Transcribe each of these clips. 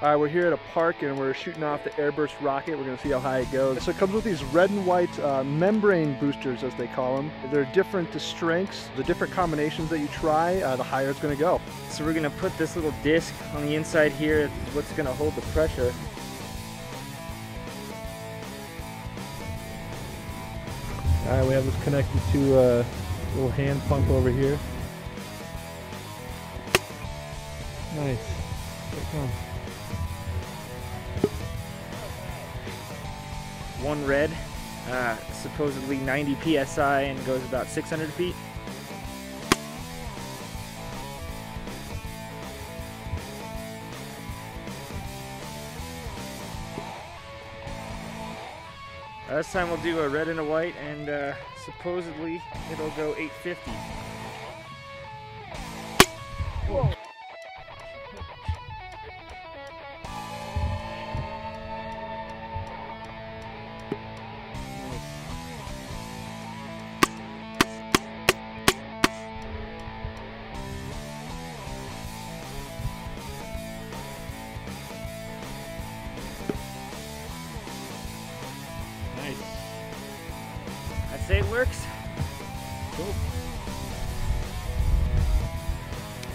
All right, we're here at a park and we're shooting off the Airburst rocket. We're gonna see how high it goes. So it comes with these red and white uh, membrane boosters, as they call them. They're different to strengths. The different combinations that you try, uh, the higher it's gonna go. So we're gonna put this little disc on the inside here, what's gonna hold the pressure. All right, we have this connected to a little hand pump over here. Nice. Here it comes. One red, uh, supposedly 90 psi and goes about 600 feet. Uh, this time we'll do a red and a white, and uh, supposedly it'll go 850. Nice. I'd say it works.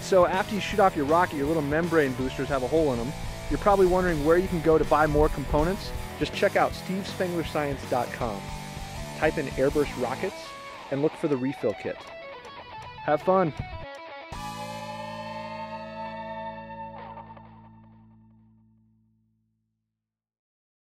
So after you shoot off your rocket, your little membrane boosters have a hole in them. You're probably wondering where you can go to buy more components. Just check out stevespanglerscience.com. Type in Airburst rockets and look for the refill kit. Have fun.